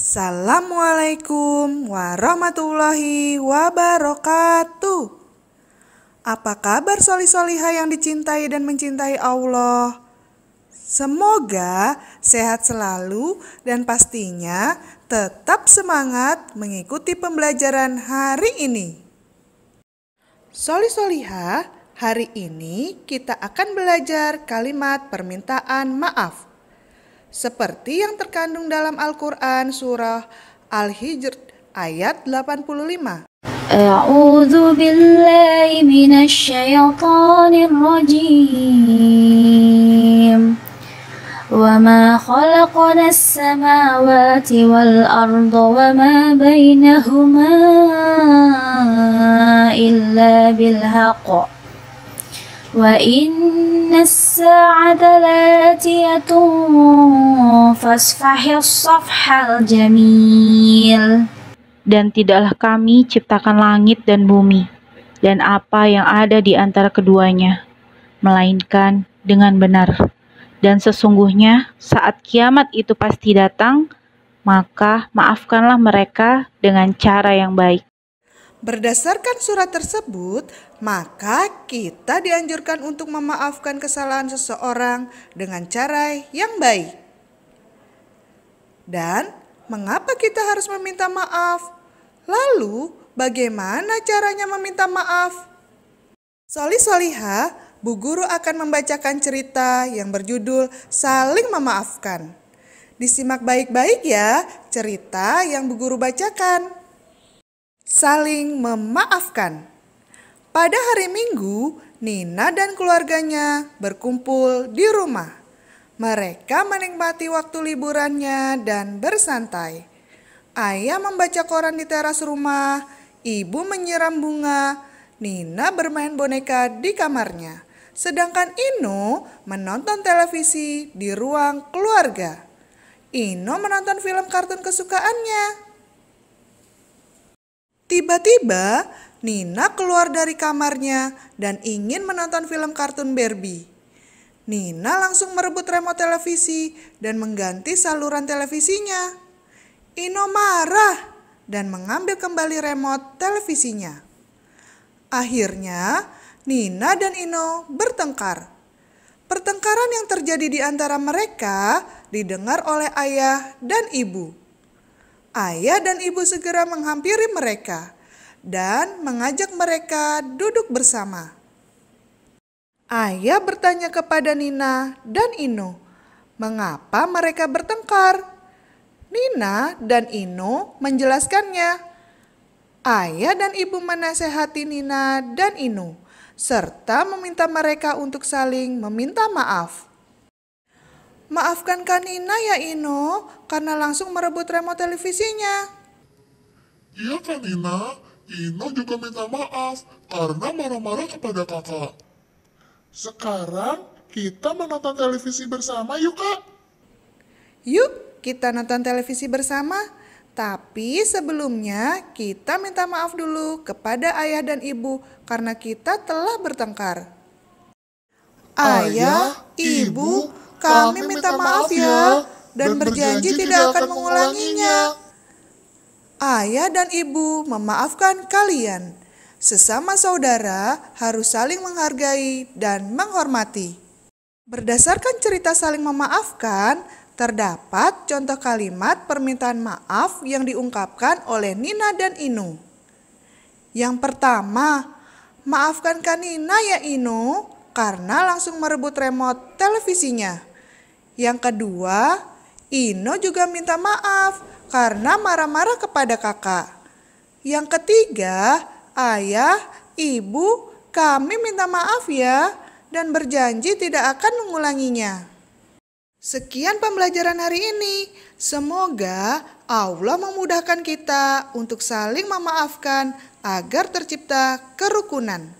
Assalamualaikum warahmatullahi wabarakatuh. Apa kabar soli soliha yang dicintai dan mencintai Allah? Semoga sehat selalu dan pastinya tetap semangat mengikuti pembelajaran hari ini. Soli soliha, hari ini kita akan belajar kalimat permintaan maaf seperti yang terkandung dalam Al-Quran surah Al-Hijr ayat 85. أعوذ بالله من الشيطان الرجيم وما خلقنا السماوات والأرض وما بينهما إلا بالحق وإن الساعة لآتية فاصفح الصفح الجميل Dan tidaklah kami ciptakan langit dan bumi, dan apa yang ada di antara keduanya, melainkan dengan benar. Dan sesungguhnya saat kiamat itu pasti datang, maka maafkanlah mereka dengan cara yang baik. Berdasarkan surat tersebut, maka kita dianjurkan untuk memaafkan kesalahan seseorang dengan cara yang baik. Dan mengapa kita harus meminta maaf? Lalu, bagaimana caranya meminta maaf? Soli Soliha, Bu Guru akan membacakan cerita yang berjudul Saling Memaafkan. Disimak baik-baik ya cerita yang Bu Guru bacakan. Saling memaafkan. Pada hari Minggu, Nina dan keluarganya berkumpul di rumah. Mereka menikmati waktu liburannya dan bersantai. Ayah membaca koran di teras rumah, ibu menyiram bunga, Nina bermain boneka di kamarnya. Sedangkan Ino menonton televisi di ruang keluarga. Ino menonton film kartun kesukaannya. Tiba-tiba, Nina keluar dari kamarnya dan ingin menonton film kartun Barbie. Nina langsung merebut remote televisi dan mengganti saluran televisinya. Ino marah dan mengambil kembali remote televisinya. Akhirnya, Nina dan Ino bertengkar. Pertengkaran yang terjadi di antara mereka didengar oleh ayah dan ibu. Ayah dan ibu segera menghampiri mereka dan mengajak mereka duduk bersama. Ayah bertanya kepada Nina dan Ino, mengapa mereka bertengkar? Nina dan Ino menjelaskannya. Ayah dan ibu menasehati Nina dan Ino, serta meminta mereka untuk saling meminta maaf. Maafkan Kanina ya Ino, karena langsung merebut remote televisinya. Iya kan Ina, Ino juga minta maaf karena marah-marah kepada kakak. Sekarang kita menonton televisi bersama yuk kak. Yuk kita nonton televisi bersama. Tapi sebelumnya kita minta maaf dulu kepada ayah dan ibu karena kita telah bertengkar. Ayah, ibu, kami minta maaf ya dan berjanji tidak akan mengulanginya. Ayah dan ibu memaafkan kalian. Sesama saudara harus saling menghargai dan menghormati. Berdasarkan cerita saling memaafkan, terdapat contoh kalimat permintaan maaf yang diungkapkan oleh Nina dan Inu. Yang pertama, maafkan Kanina ya Inu karena langsung merebut remote televisinya. Yang kedua, Ino juga minta maaf karena marah-marah kepada kakak. Yang ketiga, ayah, ibu, kami minta maaf ya dan berjanji tidak akan mengulanginya. Sekian pembelajaran hari ini. Semoga Allah memudahkan kita untuk saling memaafkan agar tercipta kerukunan.